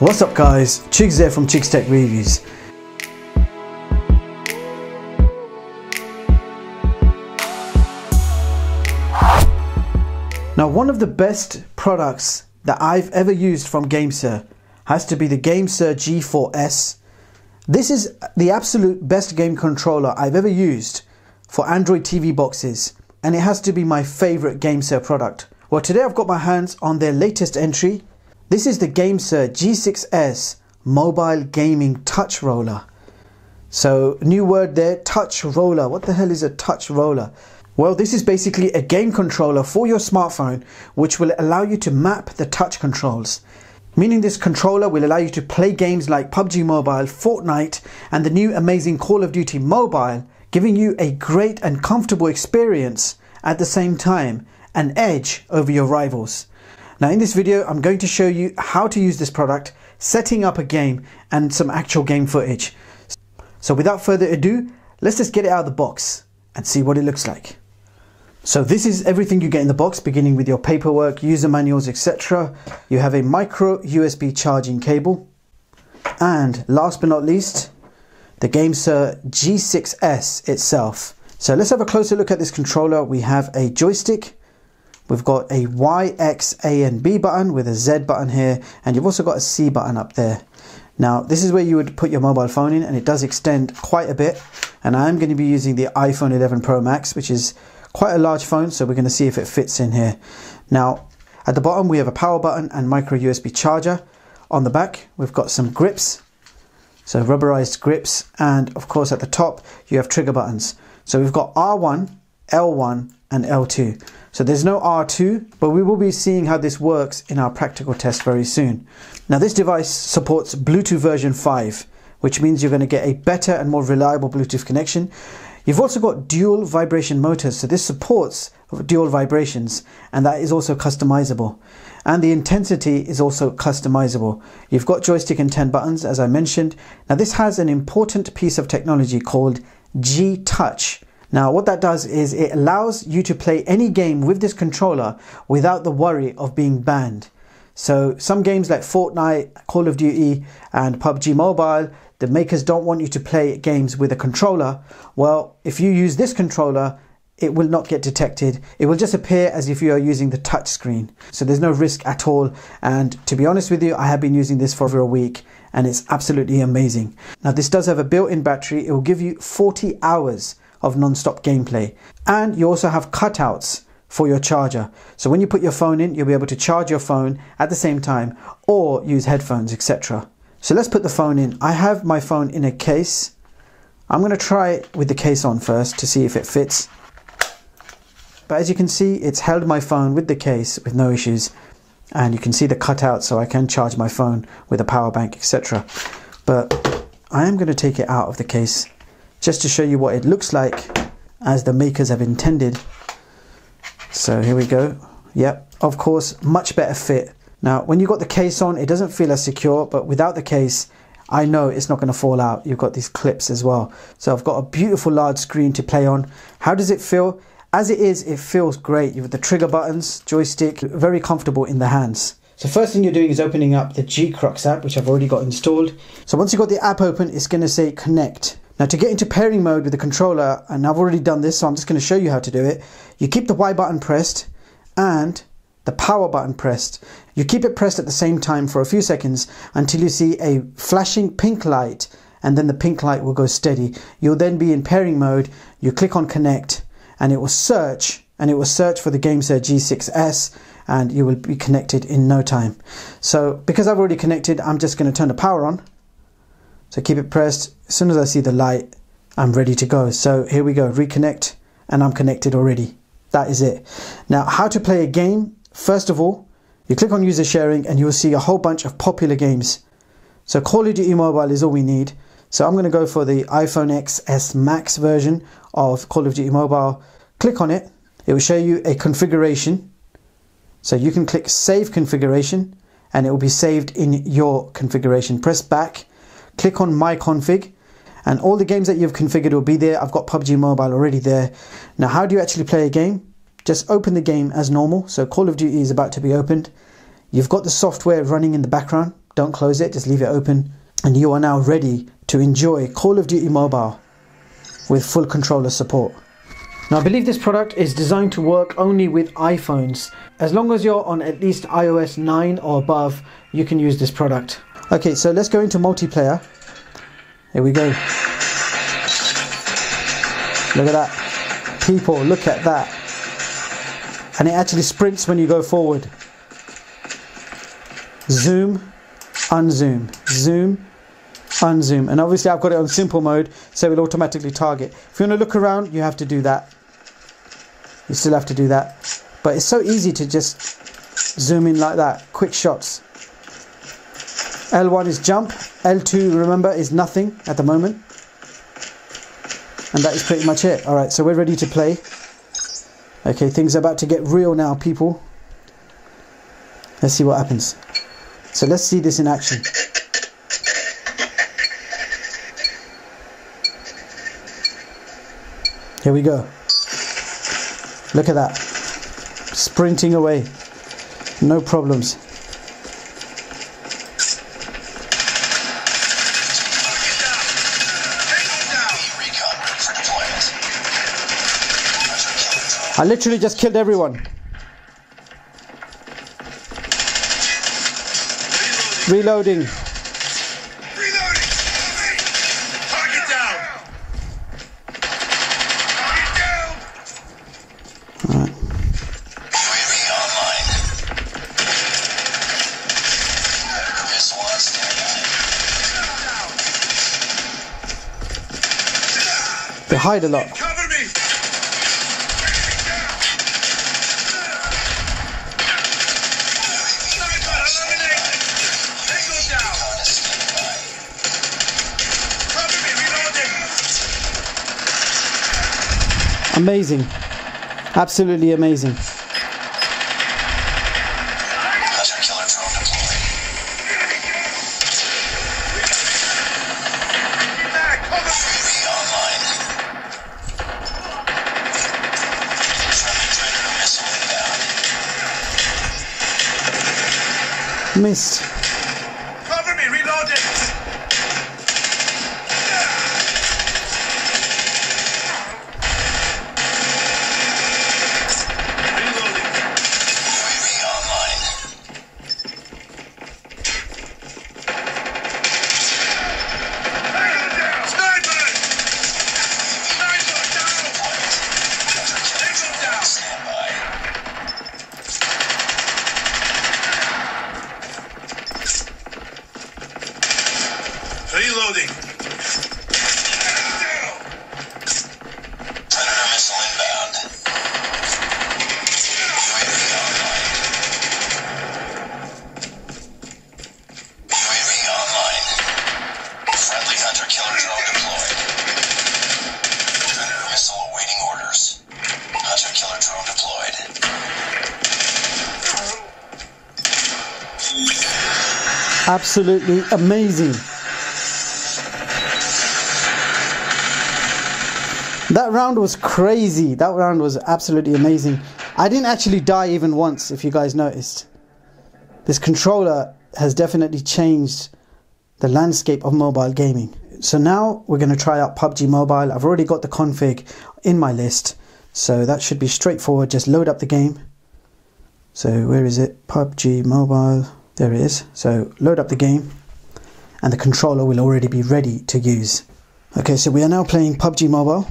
What's up guys, Chigz there from Chigz Tech Reviews. Now one of the best products that I've ever used from GameSir has to be the GameSir G4S. This is the absolute best game controller I've ever used for Android TV boxes and it has to be my favorite GameSir product. Well today I've got my hands on their latest entry. This is the GameSir G6S Mobile Gaming Touch Roller. So new word there, touch roller. What the hell is a touch roller? Well, this is basically a game controller for your smartphone which will allow you to map the touch controls. Meaning this controller will allow you to play games like PUBG Mobile, Fortnite and the new amazing Call of Duty Mobile, giving you a great and comfortable experience at the same time, an edge over your rivals. Now in this video I'm going to show you how to use this product, setting up a game and some actual game footage. So without further ado, let's just get it out of the box and see what it looks like. So this is everything you get in the box, beginning with your paperwork, user manuals, etc. You have a micro USB charging cable. And last but not least, the GameSir G6S itself. So let's have a closer look at this controller. We have a joystick. We've got a Y, X, A and B button with a Z button here. And you've also got a C button up there. Now this is where you would put your mobile phone in and it does extend quite a bit. And I'm going to be using the iPhone 11 Pro Max, which is quite a large phone so we're going to see if it fits in here now at the bottom we have a power button and micro USB charger on the back we've got some grips so rubberized grips and of course at the top you have trigger buttons so we've got R1 L1 and L2 so there's no R2 but we will be seeing how this works in our practical test very soon now this device supports Bluetooth version 5 which means you're going to get a better and more reliable Bluetooth connection You've also got dual vibration motors, so this supports dual vibrations and that is also customizable. And the intensity is also customizable. You've got joystick and 10 buttons as I mentioned. Now this has an important piece of technology called G-Touch. Now what that does is it allows you to play any game with this controller without the worry of being banned. So some games like Fortnite, Call of Duty and PUBG Mobile, the makers don't want you to play games with a controller. Well, if you use this controller, it will not get detected. It will just appear as if you are using the touch screen. So there's no risk at all. And to be honest with you, I have been using this for over a week and it's absolutely amazing. Now this does have a built-in battery. It will give you 40 hours of non-stop gameplay. And you also have cutouts for your charger. So when you put your phone in, you'll be able to charge your phone at the same time or use headphones, etc. So let's put the phone in. I have my phone in a case. I'm going to try it with the case on first to see if it fits. But as you can see, it's held my phone with the case with no issues. And you can see the cutout so I can charge my phone with a power bank, etc. But I am going to take it out of the case just to show you what it looks like as the makers have intended. So here we go. Yep, of course, much better fit now, when you've got the case on, it doesn't feel as secure, but without the case, I know it's not going to fall out. You've got these clips as well. So I've got a beautiful large screen to play on. How does it feel? As it is, it feels great. You've got the trigger buttons, joystick, very comfortable in the hands. So first thing you're doing is opening up the G-Crux app, which I've already got installed. So once you've got the app open, it's going to say connect. Now to get into pairing mode with the controller, and I've already done this, so I'm just going to show you how to do it. You keep the Y button pressed and the power button pressed. You keep it pressed at the same time for a few seconds until you see a flashing pink light and then the pink light will go steady. You'll then be in pairing mode. You click on connect and it will search and it will search for the GameSir G6S and you will be connected in no time. So because I've already connected, I'm just going to turn the power on. So keep it pressed. As soon as I see the light, I'm ready to go. So here we go, reconnect and I'm connected already. That is it. Now, how to play a game First of all, you click on user sharing and you'll see a whole bunch of popular games. So Call of Duty Mobile is all we need. So I'm going to go for the iPhone XS Max version of Call of Duty Mobile. Click on it. It will show you a configuration. So you can click Save Configuration and it will be saved in your configuration. Press back, click on My Config and all the games that you've configured will be there. I've got PUBG Mobile already there. Now how do you actually play a game? Just open the game as normal. So Call of Duty is about to be opened. You've got the software running in the background. don't close it, just leave it open. And you are now ready to enjoy Call of Duty Mobile with full controller support. Now I believe this product is designed to work only with iPhones. As long as you're on at least iOS 9 or above, you can use this product. Okay, so let's go into multiplayer. Here we go. Look at that. People, look at that. And it actually sprints when you go forward. Zoom, unzoom, zoom, unzoom. And obviously I've got it on simple mode, so it will automatically target. If you want to look around, you have to do that. You still have to do that. But it's so easy to just zoom in like that. Quick shots. L1 is jump. L2, remember, is nothing at the moment. And that is pretty much it. Alright, so we're ready to play. Okay, things are about to get real now, people. Let's see what happens. So let's see this in action. Here we go. Look at that. Sprinting away. No problems. I literally just killed everyone. Reloading. Reloading! Target down! Alright. They hide a lot. Amazing. Absolutely amazing. Hunter Absolutely amazing. That round was crazy. That round was absolutely amazing. I didn't actually die even once, if you guys noticed. This controller has definitely changed the landscape of mobile gaming. So now we're going to try out PUBG Mobile. I've already got the config in my list, so that should be straightforward. Just load up the game. So where is it? PUBG Mobile. There it is. So load up the game, and the controller will already be ready to use. Okay, so we are now playing PUBG Mobile.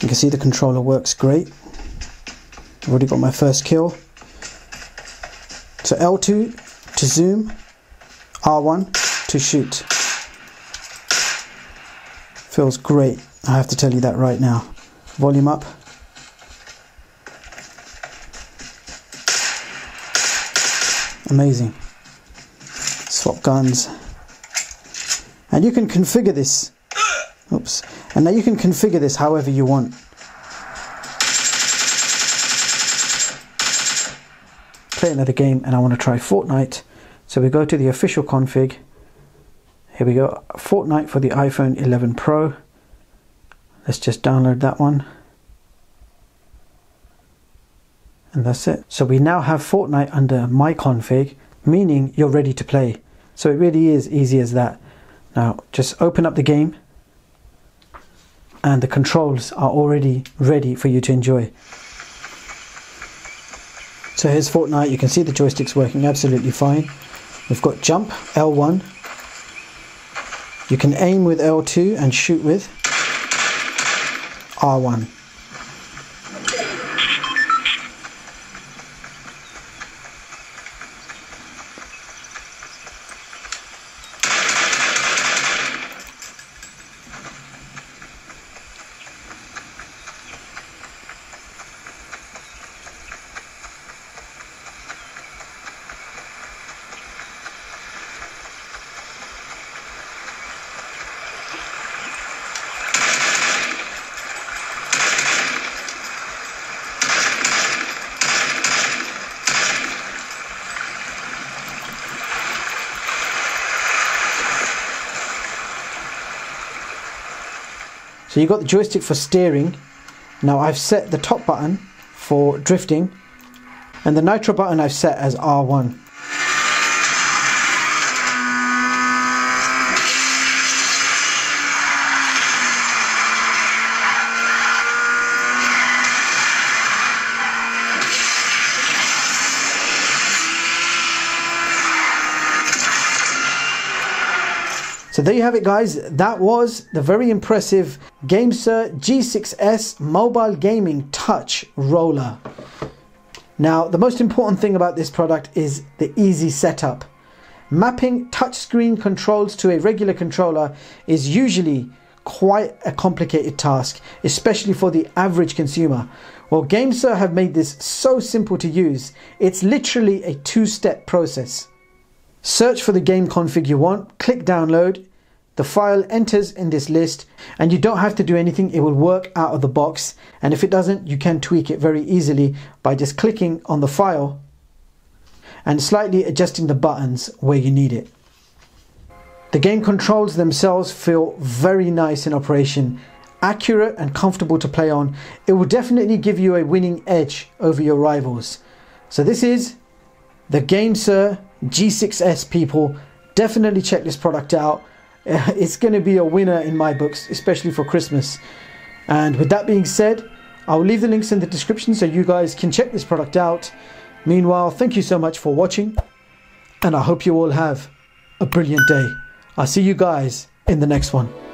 You can see the controller works great. I've already got my first kill. So L2 to zoom, R1 to shoot. Feels great, I have to tell you that right now. Volume up. Amazing. Swap guns. And you can configure this. Oops. And now you can configure this however you want. Play another game and I want to try Fortnite. So we go to the official config. Here we go. Fortnite for the iPhone 11 Pro. Let's just download that one. And that's it. So we now have Fortnite under my config. meaning you're ready to play. So it really is easy as that. Now just open up the game and the controls are already ready for you to enjoy. So here's Fortnite, you can see the joysticks working absolutely fine. We've got jump, L1. You can aim with L2 and shoot with R1. So you've got the joystick for steering. Now I've set the top button for drifting and the nitro button I've set as R1. So there you have it guys, that was the very impressive GameSir G6S Mobile Gaming Touch Roller. Now the most important thing about this product is the easy setup. Mapping touchscreen controls to a regular controller is usually quite a complicated task, especially for the average consumer. Well, GameSir have made this so simple to use, it's literally a two-step process. Search for the game config you want, click download, the file enters in this list and you don't have to do anything, it will work out of the box and if it doesn't you can tweak it very easily by just clicking on the file and slightly adjusting the buttons where you need it. The game controls themselves feel very nice in operation, accurate and comfortable to play on. It will definitely give you a winning edge over your rivals. So this is the GameSir G6S people. Definitely check this product out. It's going to be a winner in my books, especially for Christmas. And with that being said, I'll leave the links in the description so you guys can check this product out. Meanwhile, thank you so much for watching, and I hope you all have a brilliant day. I'll see you guys in the next one.